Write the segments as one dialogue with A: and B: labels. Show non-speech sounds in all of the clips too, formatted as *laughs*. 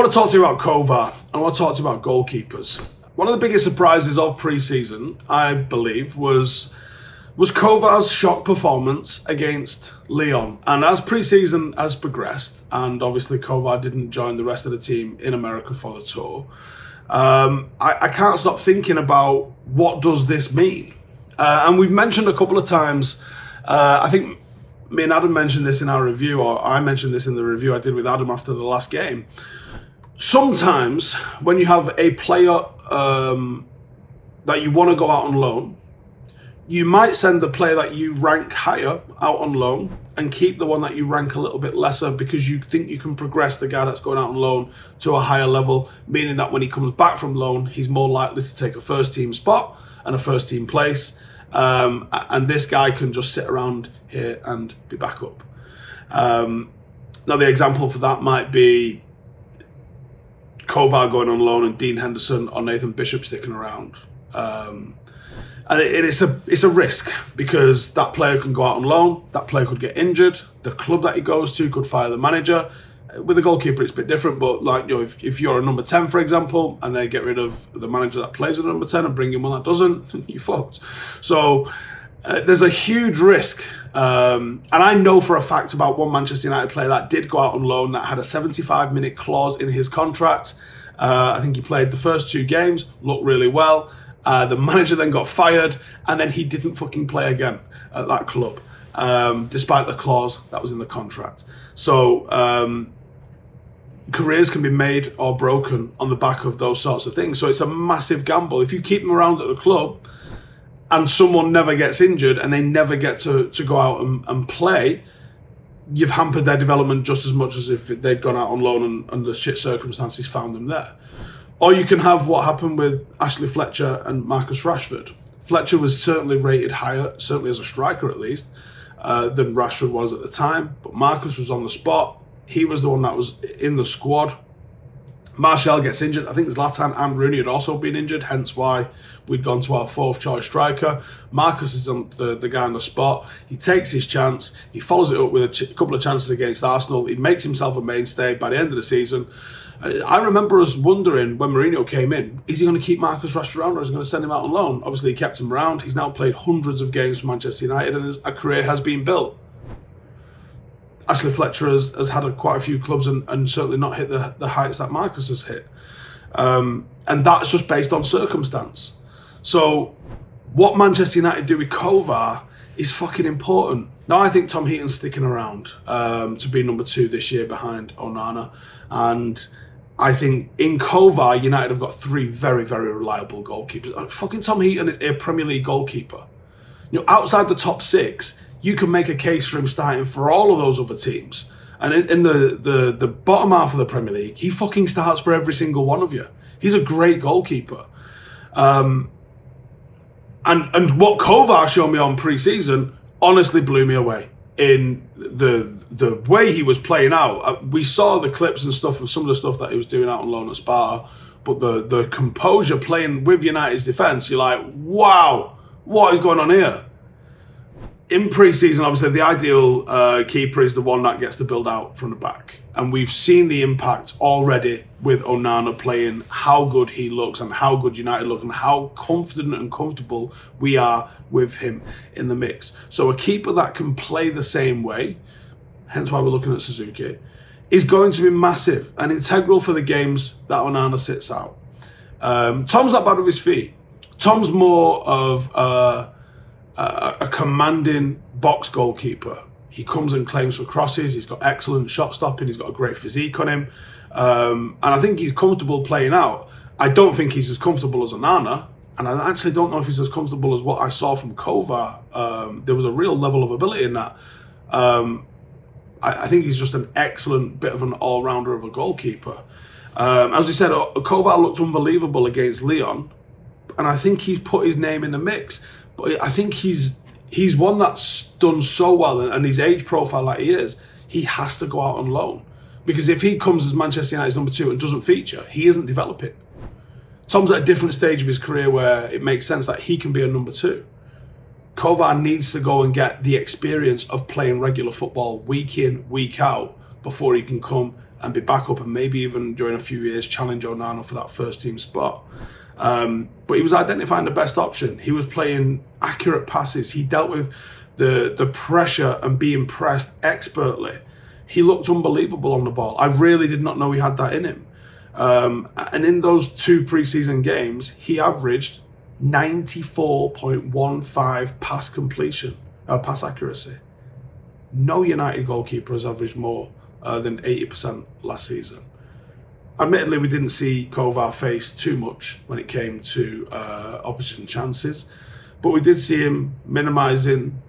A: want to talk to you about Kovar. I want to talk to you about goalkeepers. One of the biggest surprises of pre-season, I believe, was was Kovar's shock performance against Lyon. And as pre-season has progressed, and obviously Kovar didn't join the rest of the team in America for the tour, um, I, I, can't stop thinking about what does this mean. Uh, and we've mentioned a couple of times. Uh, I think me and Adam mentioned this in our review, or I mentioned this in the review I did with Adam after the last game. Sometimes when you have a player um, that you want to go out on loan, you might send the player that you rank higher out on loan and keep the one that you rank a little bit lesser because you think you can progress the guy that's going out on loan to a higher level, meaning that when he comes back from loan, he's more likely to take a first team spot and a first team place. Um, and this guy can just sit around here and be back up. Um, now, the example for that might be Kovar going on loan and Dean Henderson or Nathan Bishop sticking around. Um, and it, it's a it's a risk because that player can go out on loan, that player could get injured, the club that he goes to could fire the manager. With a goalkeeper, it's a bit different, but like you know, if, if you're a number ten, for example, and they get rid of the manager that plays with number ten and bring in one that doesn't, *laughs* you fucked. So uh, there's a huge risk, um, and I know for a fact about one Manchester United player that did go out on loan that had a 75 minute clause in his contract. Uh, I think he played the first two games, looked really well. Uh, the manager then got fired, and then he didn't fucking play again at that club, um, despite the clause that was in the contract. So um, careers can be made or broken on the back of those sorts of things. So it's a massive gamble. If you keep them around at the club and someone never gets injured and they never get to, to go out and, and play, you've hampered their development just as much as if they'd gone out on loan and under shit circumstances found them there. Or you can have what happened with Ashley Fletcher and Marcus Rashford. Fletcher was certainly rated higher, certainly as a striker at least, uh, than Rashford was at the time. But Marcus was on the spot. He was the one that was in the squad. Martial gets injured. I think Zlatan and Rooney had also been injured, hence why we'd gone to our fourth choice striker. Marcus is on the, the guy on the spot. He takes his chance. He follows it up with a ch- couple of chances against Arsenal. He makes himself a mainstay by the end of the season. I remember us wondering when Mourinho came in, is he going to keep Marcus Rashford around or is he going to send him out on loan? Obviously, he kept him around. He's now played hundreds of games for Manchester United and his, a career has been built. Ashley Fletcher has, has had a, quite a few clubs and, and, certainly not hit the, the heights that Marcus has hit. Um, and that's just based on circumstance. So, what Manchester United do with Kovar is fucking important. Now, I think Tom Heaton's sticking around um, to be number two this year behind Onana. And I think in Kovar, United have got three very, very reliable goalkeepers. Uh, fucking Tom Heaton is a Premier League goalkeeper. You know, outside the top six, you can make a case for him starting for all of those other teams. And in, in the, the, the bottom half of the Premier League, he fucking starts for every single one of you. He's a great goalkeeper. Um, and and what Kovar showed me on pre-season honestly blew me away in the the way he was playing out. Uh, we saw the clips and stuff of some of the stuff that he was doing out on loan at Sparta, but the the composure playing with United's defence, you're like, wow, what is going on here? In pre-season, obviously, the ideal uh, keeper is the one that gets the build out from the back, and we've seen the impact already with Onana playing. How good he looks, and how good United look, and how confident and comfortable we are with him in the mix. So a keeper that can play the same way, hence why we're looking at Suzuki, is going to be massive and integral for the games that Onana sits out. Um, Tom's not bad with his feet. Tom's more of. Uh, a, commanding box goalkeeper. He comes and claims for crosses. He's got excellent shot stopping. He's got a great physique on him, um, and I think he's comfortable playing out. I don't think he's as comfortable as Onana, and I actually don't know if he's as comfortable as what I saw from Kovar. Um, there was a real level of ability in that. Um, I, I, think he's just an excellent bit of an all-rounder of a goalkeeper. Um, as we said, Kovar looked unbelievable against Lyon, and I think he's put his name in the mix. But I think he's he's one that's done so well, and his age profile like he is, he has to go out on loan because if he comes as Manchester United's number two and doesn't feature, he isn't developing. Tom's at a different stage of his career where it makes sense that he can be a number two. Kovar needs to go and get the experience of playing regular football week in, week out before he can come and be back up and maybe even during a few years challenge Onana for that first team spot. Um, but he was identifying the best option. He was playing accurate passes. He dealt with the the pressure and being pressed expertly. He looked unbelievable on the ball. I really did not know he had that in him. Um, and in those two preseason games, he averaged 94.15 pass completion, uh, pass accuracy. No United goalkeeper has averaged more uh, than 80% last season. Admittedly, we didn't see Kovar face too much when it came to uh, opposition chances, but we did see him minimising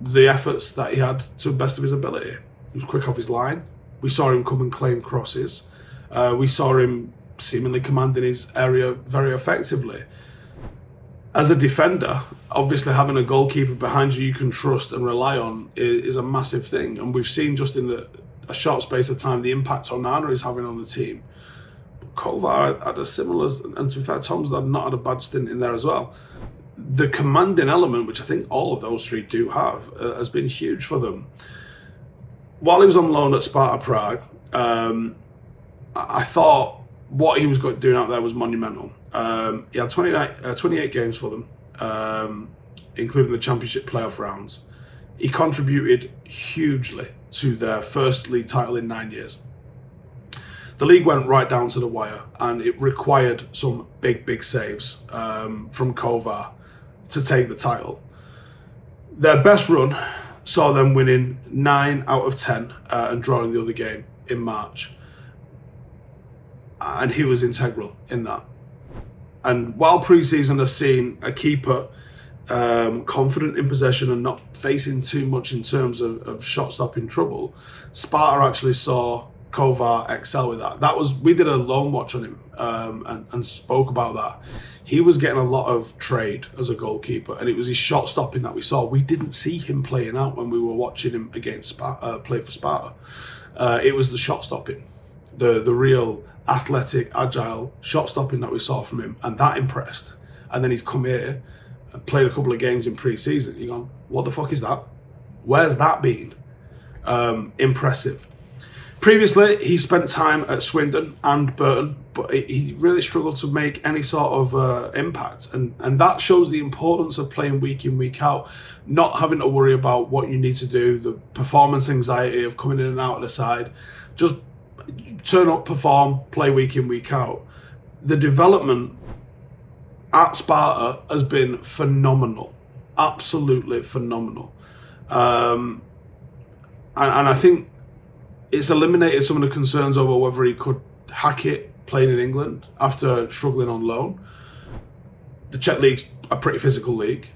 A: the efforts that he had to the best of his ability. He was quick off his line. We saw him come and claim crosses. Uh, we saw him seemingly commanding his area very effectively. As a defender, obviously having a goalkeeper behind you you can trust and rely on is, is a massive thing. And we've seen just in the, a short space of time the impact Onana is having on the team. Kovar had a similar, and to be fair, Tom's not had a bad stint in there as well. The commanding element, which I think all of those three do have, uh, has been huge for them. While he was on loan at Sparta Prague, um, I thought what he was doing out there was monumental. Um, he had 29, uh, 28 games for them, um, including the championship playoff rounds. He contributed hugely to their first league title in nine years. The league went right down to the wire, and it required some big, big saves um, from Kovar to take the title. Their best run saw them winning nine out of ten uh, and drawing the other game in March and he was integral in that. And while preseason has seen a keeper um, confident in possession and not facing too much in terms of, of shot stopping trouble, Sparta actually saw Kovar excel with that. That was we did a loan watch on him um, and, and spoke about that. He was getting a lot of trade as a goalkeeper, and it was his shot stopping that we saw. We didn't see him playing out when we were watching him against Sparta, uh, play for Sparta. Uh, it was the shot stopping, the the real athletic, agile shot stopping that we saw from him, and that impressed. And then he's come here, played a couple of games in pre-season. You're going, what the fuck is that? Where's that been? Um, impressive. Previously, he spent time at Swindon and Burton, but he really struggled to make any sort of uh, impact. And, and that shows the importance of playing week in, week out, not having to worry about what you need to do, the performance anxiety of coming in and out of the side. Just turn up, perform, play week in, week out. The development at Sparta has been phenomenal, absolutely phenomenal. Um, and, and I think it's eliminated some of the concerns over whether he could hack it playing in England after struggling on loan. The Czech league's a pretty physical league.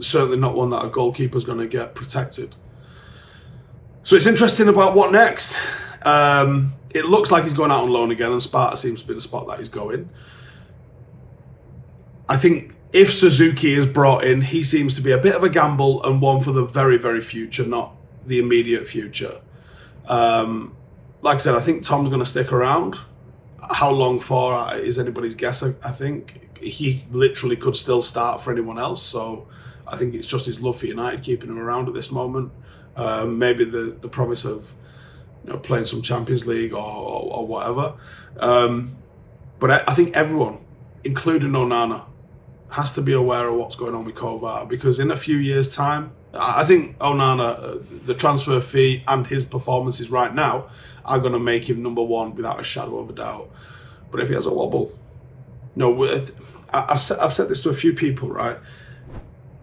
A: Certainly not one that a goalkeeper's going to get protected. So it's interesting about what next. Um, it looks like he's going out on loan again, and Sparta seems to be the spot that he's going. I think if Suzuki is brought in, he seems to be a bit of a gamble and one for the very, very future, not the immediate future. Um, like I said, I think Tom's going to stick around. How long for uh, is anybody's guess, I, I think. He literally could still start for anyone else, so I think it's just his love for United keeping him around at this moment. Um, maybe the, the promise of you know, playing some Champions League or, or, or whatever. Um, but I, I, think everyone, including Onana, has to be aware of what's going on with Kovar because in a few years' time, I think Onana, uh, the transfer fee and his performances right now are going to make him number one without a shadow of a doubt. But if he has a wobble, no, I've said, I've said this to a few people, right?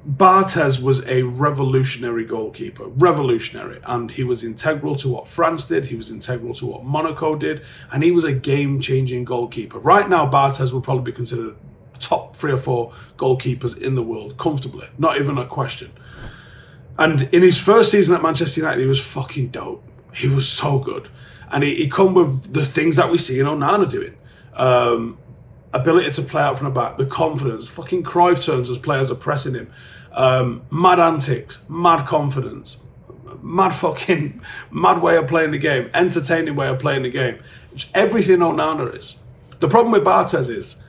A: Barthez was a revolutionary goalkeeper, revolutionary, and he was integral to what France did, he was integral to what Monaco did, and he was a game changing goalkeeper. Right now, Barthez would probably be considered three or four goalkeepers in the world, comfortably, not even a question. And in his first season at Manchester United, he was fucking dope. He was so good. And he, he come with the things that we see in Onana doing. Um, ability to play out from the back, the confidence. Fucking Cruyff turns as players are pressing him. Um, mad antics, mad confidence, mad fucking, *laughs* mad way of playing the game, entertaining way of playing the game. Everything Onana is. The problem with Barthez is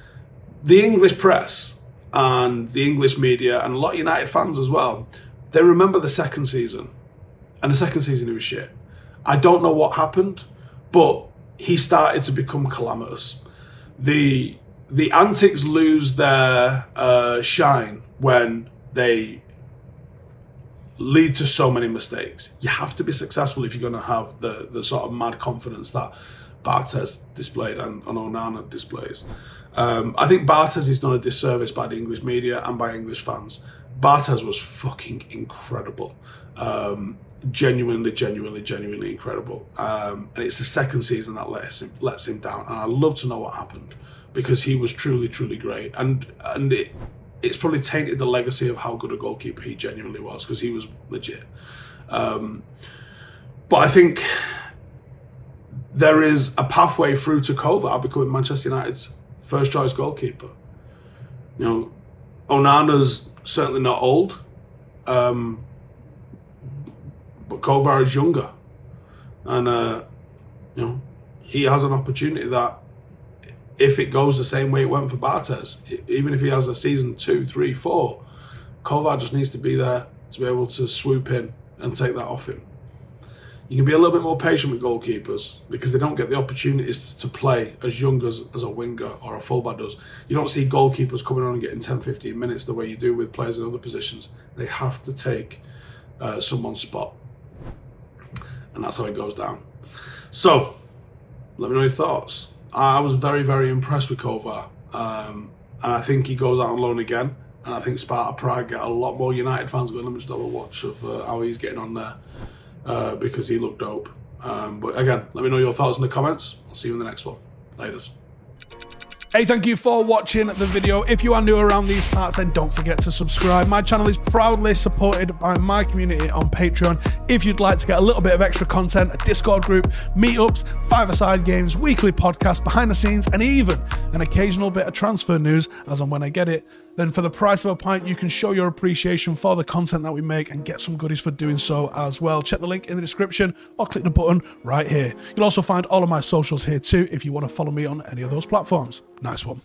A: the English press and the English media and a lot of United fans as well, they remember the second season. And the second season, it was shit. I don't know what happened, but he started to become calamitous. The the antics lose their uh, shine when they lead to so many mistakes. You have to be successful if you're going to have the the sort of mad confidence that Barthez displayed and, and Onana displays. Um, I think Barthez is done a disservice by the English media and by English fans. Barthez was fucking incredible. Um, genuinely, genuinely, genuinely incredible. Um, and it's the second season that lets him, lets him down. And I'd love to know what happened because he was truly, truly great. And and it, it's probably tainted the legacy of how good a goalkeeper he genuinely was because he was legit. Um, but I think there is a pathway through to Kovar becoming Manchester United's first choice goalkeeper. You know, Onana's certainly not old, um, but Kovar is younger, and uh, you know he has an opportunity that if it goes the same way it went for Barthez, even if he has a season two, three, four, Kovar just needs to be there to be able to swoop in and take that off him. You can be a little bit more patient with goalkeepers because they don't get the opportunities to play as young as, as a winger or a fullback does. You don't see goalkeepers coming on and getting 10, 15 minutes the way you do with players in other positions. They have to take uh, someone's spot. And that's how it goes down. So, let me know your thoughts. I was very, very impressed with Kovar. Um, and I think he goes out on loan again. And I think Sparta Prague get a lot more United fans going. Let me just have a watch of uh, how he's getting on there uh, because he looked dope. Um, but again, let me know your thoughts in the comments. I'll see you in the next one. Laters.
B: Hey, thank you for watching the video. If you are new around these parts, then don't forget to subscribe. My channel is proudly supported by my community on Patreon. If you'd like to get a little bit of extra content, a Discord group, meetups, five-a-side games, weekly podcasts, behind the scenes, and even an occasional bit of transfer news as and when I get it, then for the price of a pint, you can show your appreciation for the content that we make and get some goodies for doing so as well. Check the link in the description or click the button right here. You'll also find all of my socials here too if you want to follow me on any of those platforms. Nice one.